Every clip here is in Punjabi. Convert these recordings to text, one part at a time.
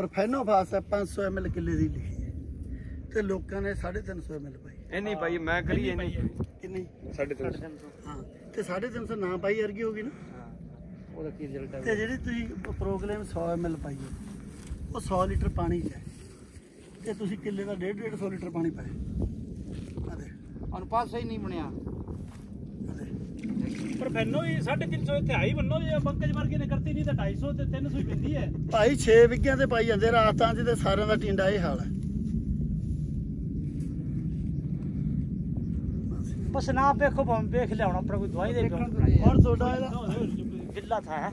ਪ੍ਰੋਫੈਨੋਫਾਸ ਹੈ 500 ml ਕਿੱਲੇ ਦੀ ਲਿਖੀ ਹੈ। ਤੇ ਲੋਕਾਂ ਨੇ 350 ml ਪਾਈ। ਇੰਨੀ ਪਾਈ ਮੈਂ ਕਰੀ ਇੰਨੀ ਕਿੰਨੀ? 350 ਹਾਂ ਤੇ 350 ਨਾ ਪਾਈ ਵਰਗੀ ਹੋਗੀ ਨਾ। ਉਹਦਾ ਕੀ ਰਿਜ਼ਲਟ ਤੇ ਜਿਹੜੀ ਤੁਸੀਂ ਪ੍ਰੋਗਰਾਮ 100 ml ਪਾਈ ਹੈ ਉਹ 100 ਲੀਟਰ ਪਾਣੀ 'ਚ ਹੈ। ਤੇ ਤੁਸੀਂ ਕਿੱਲੇ ਦਾ 1.5 150 ਲੀਟਰ ਪਾਣੀ ਪਾਇਆ। ਆ ਦੇ ਅਨੁਪਾਤ ਸਹੀ ਨਹੀਂ ਬਣਿਆ। ਆ ਦੇ ਪਰ ਫੈਨੋ ਹੀ 350 ਤਿਹਾਈ ਮੰਨੋ ਜੇ ਪੰਕਜ ਵਰਗੇ ਨੇ ਕਰਤੀ ਨਹੀਂ ਤਾਂ 250 ਤੇ 300 ਹੀ ਪੈਂਦੀ ਹੈ। ਭਾਈ 6 ਵਿਗਿਆਂ ਤੇ ਪਾਈ ਜਾਂਦੇ ਰਾਤਾਂ 'ਚ ਤੇ ਸਾਰਿਆਂ ਦਾ ਟਿੰਡਾ ਇਹ ਹਾਲ ਹੈ। ਬਸ ਨਾ ਵੇਖੋ ਭਾਵੇਂ ਵੇਖ ਲਿਆਉਣਾ ਪਰ ਕੋਈ ਦਵਾਈ ਦੇ ਔਰ ਤੁਹਾਡਾ ਇਹਦਾ? ਕਿੱਲਾ ਥਾ ਹੈ।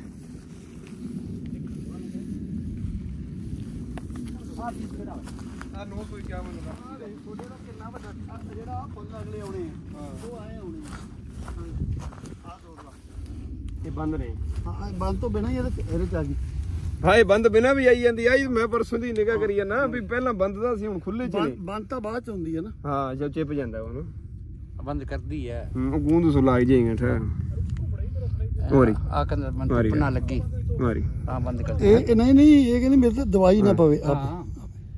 ਆ ਨੋ ਕੋਈ ਕਿਆ ਮੰਗਦਾ। ਤੁਹਾਡੇ ਦਾ ਕਿੰਨਾ ਵੱਡਾ ਜਿਹੜਾ ਫੁੱਲ ਅਗਲੇ ਆਉਣੇ ਆ, ਉਹ ਆਏ ਆਉਣੇ ਇਹ ਬੰਦ ਨੇ ਹਾਂ ਬੰਦ ਤੋਂ ਬਿਨਾਂ ਹੀ ਇਹਦੇ ਇਹਦੇ ਚ ਆ ਗਈ ਹਾਏ ਬੰਦ ਬਿਨਾ ਵੀ ਆਈ ਜਾਂਦੀ ਆਈ ਮੈਂ ਪਰਸੋਂ ਦੀ ਨਿਗਾਹ ਕਰੀ ਜਾਂਦਾ ਵੀ ਪਹਿਲਾਂ ਬੰਦ ਦਾ ਸੀ ਹੁਣ ਖੁੱਲੇ ਚ ਨੇ ਬੰਦ ਬੰਦ ਤਾਂ ਬਾਅਦ ਚ ਹੁੰਦੀ ਹੈ ਨਾ ਹਾਂ ਜਦ ਚਿਪ ਜਾਂਦਾ ਉਹ ਨਾ ਬੰਦ ਕਰਦੀ ਹੈ ਹੂੰ, ਉਹ ਗੂੰਦ ਸੁਲਾਈ ਜਾਏਗਾ ਠਹਿਰ ਹੋਰੀ ਆ ਕੰਦਰ ਧੁੱਪ ਨਾ ਲੱਗੀ ਮਾਰੀ ਤਾਂ ਬੰਦ ਕਰਦੀ ਇਹ ਇਹ ਨਹੀਂ ਨਹੀਂ ਇਹ ਕਹਿੰਦੀ ਮੇਰੇ ਤੇ ਦਵਾਈ ਨਾ ਪਵੇ ਹਾਂ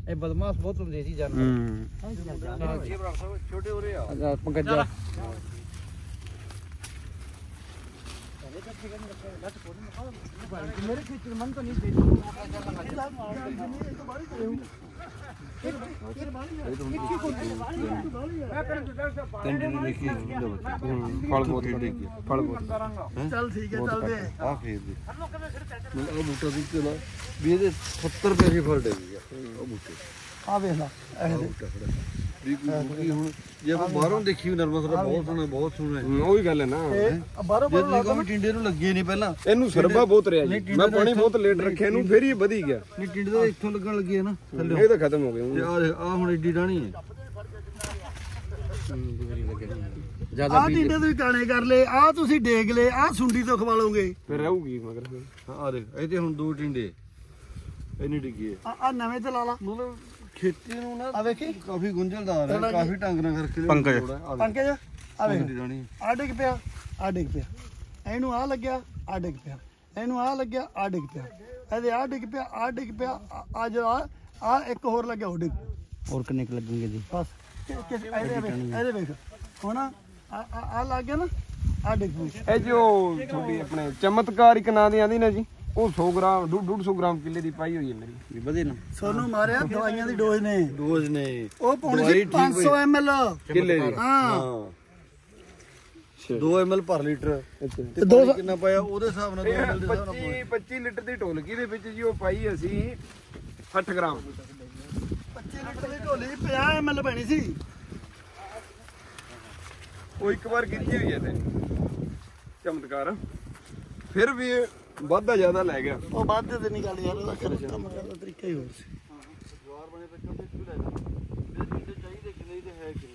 ਇਹ ਬਦਮਾਸ਼ ਬਹੁਤ ਹੁੰਦੇ ਸੀ ਜਾਨਵਰ ਹੂੰ ਛੋਟੇ ਹੋ ਰਹੇ ਆ ਪੰਕਜ ਜਾ ਮੇਰੇ ਖੇਤ ਮਨ ਤਾਂ ਨਹੀਂ ਦੇ ਫਲ ਬਹੁਤ ਫਲ ਬਹੁਤ ਚੱਲ ਠੀਕ ਹੈ ਚੱਲਦੇ ਆ ਆ ਦੇ ਬੂਟਾ ਦੀ ਕਿਲਾ ਵੀ ਇਹਦੇ 70 ਪੈਸੇ ਫਲ ਦੇ ਗਿਆ ਉਹ ਬੂਟੇ ਆ ਵੇਖ ਲਾ ਇਹ ਦੇ। ਬੂਟਾ ਖੜਾ ਵੀ ਕੋਈ ਬੂਟੀ ਹੁਣ ਜੇ ਆਪਾਂ ਬਾਹਰੋਂ ਦੇਖੀ ਵੀ ਨਰਮਾ ਸਾਡਾ ਬਹੁਤ ਸੋਹਣਾ ਬਹੁਤ ਸੋਹਣਾ ਹੈ। ਹੂੰ, ਉਹੀ ਗੱਲ ਹੈ ਨਾ। ਇਹ ਬਾਹਰੋਂ ਜੇ ਬਾਹਰੋਂ ਤੁਸੀਂ ਕਹੋ ਵੀ ਟਿੰਡੇ ਨੂੰ ਲੱਗੇ ਨਹੀਂ ਪਹਿਲਾਂ। ਇਹਨੂੰ ਸਰਬਾ ਬਹੁਤ ਰਿਹਾ ਨਹੀਂ, ਜੀ ਟਿੰਡੇ ਮੈਂ ਦਾ ਪਾਣੀ ਇੱਥੋਂ- ਬਹੁਤ ਲੇਟ ਰੱਖਿਆ ਇਹਨੂੰ ਫਿਰ ਹੀ ਵਧੀ ਗਿਆ। ਨਹੀਂ ਟਿੰਡੇ ਤਾਂ ਇੱਥੋਂ ਲੱਗਣ ਲੱਗੇ ਆ ਨਾ ਥੱਲੇ। ਇਹ ਤਾਂ ਖਤਮ ਹੋ ਗਿਆ ਤੇ ਹੁਣ। ਆ ਆ ਹੁਣ ਏਡੀ ਡਾਣੀ ਹੈ। ਜ਼ਿਆਦਾ ਆਹ ਟਿੰਡੇ ਤੁਸੀਂ ਕਾਣੇ ਕਰ ਲਏ ਆ ਤੁਸੀਂ ਡੇਗ ਲਏ ਆ ਸੁੰਡੀ ਤੋਂ ਖਵਾ ਲਓਗੇ। ਫਿਰ ਰਹੂਗੀ ਮਗਰ। ਫਿਰ। ਹਾਂ ਆ ਦੇਖ ਇਹ ਤੇ ਹੁਣ ਦੋ ਟਿੰਡੇ। ਇੰਨੀ ਡਿੱਗੀ। ਹੈ ਆ ਆ ਨਵੇਂ ਤੇ ਲਾ ਲਾ। ਮਤਲਬ ਖੇਤੀ ਨੂੰ ਨਾ ਆ ਵੇਖੀ। ਕਾਫੀ ਗੁੰਝਲਦਾਰ ਹੈ ਕਾਫੀ ਢੰਗ ਨਾਲ ਕਰਕੇ ਪੰਕਜ। ਪੰਕਜ ਆ ਵੇਖ। ਆ ਡਿੱਗ ਪਿਆ ਆ ਡਿੱਗ ਪਿਆ। ਇਹਨੂੰ ਆ ਲੱਗਿਆ ਆ ਡਿੱਗ ਪਿਆ। ਇਹਨੂੰ ਆ ਲੱਗਿਆ ਆ ਡਿੱਗ ਪਿਆ। ਇਹਦੇ ਆ ਡਿੱਗ ਪਿਆ ਆ ਡਿੱਗ ਪਿਆ ਆ- ਆ ਜਿਹੜਾ ਆ ਇੱਕ ਹੋਰ ਲੱਗਿਆ ਉਹ ਡਿੱਗ। ਹੋਰ ਕਿੰਨੇ ਕੁ ਲੱਗਣਗੇ ਜੀ? ਬਸ ਇਹਦੇ ਵੇਖ ਇਹਦੇ ਵੇਖ। ਹੁਣ ਆ ਆ ਲੱਗ ਗਿਆ ਨਾ ਆ ਡਿੱਗ ਪਿਆ। ਇਹ ਜੋ ਤੁਹਾਡੀ ਆਪਣੇ ਚਮਤਕਾਰਿਕ ਨਾਂ ਦੀ ਆਂਦੀ ਨਾ ਜੀ। ਉਹ 100 ਗ੍ਰਾਮ 150 ਗ੍ਰਾਮ ਕਿੱਲੇ ਦੀ ਪਾਈ ਹੋਈ ਹੈ ਮੇਰੀ। ਵੀ ਵਧੇ ਨਾ। ਸੋਨੂੰ ਮਾਰਿਆ ਦਵਾਈਆਂ ਦੀ ਡੋਜ਼ ਨੇ। ਡੋਜ਼ ਨੇ। ਉਹ ਪਾਉਣੀ ਸੀ ਠੀਕ 500 ml ਕਿੱਲੇ ਦੀ। ਹਾਂ। ਹਾਂ। 2 ml ਪਰ ਲੀਟਰ। ਤੇ ਦੋ ਕਿੰਨਾ ਪਾਇਆ? ਉਹਦੇ ਹਿਸਾਬ ਨਾਲ 2 ml ਦੇ ਹਿਸਾਬ ਨਾਲ 25 25 ਲੀਟਰ ਦੀ ਢੋਲਕੀ ਦੇ ਵਿੱਚ ਜੀ ਉਹ ਪਾਈ ਅਸੀਂ 60 ਗ੍ਰਾਮ। 25 ਲੀਟਰ ਦੀ ਢੋਲੀ 50 ml ਪੈਣੀ ਸੀ। ਉਹ ਇੱਕ ਵਾਰ ਕੀਤੀ ਹੋਈ ਹੈ ਤੇ। ਚਮਤਕਾਰ। ਫਿਰ ਵੀ ਵਾਧਾ ਜ਼ਿਆਦਾ ਲੈ ਗਿਆ। ਉਹ ਵੱਧ ਤੇ ਨਹੀਂ ਗੱਲ ਯਾਰ ਉਹਦਾ ਕੰਮ ਕਰਨ ਦਾ ਤਰੀਕਾ ਹੀ ਹੋਰ ਸੀ। ਜਵਾਰ ਬਣੇ ਤੇ ਚੂਲਾ ਚਾਹੀਦੇ ਕਿ ਨਹੀਂ ਤੇ ਹੈ ਕਿ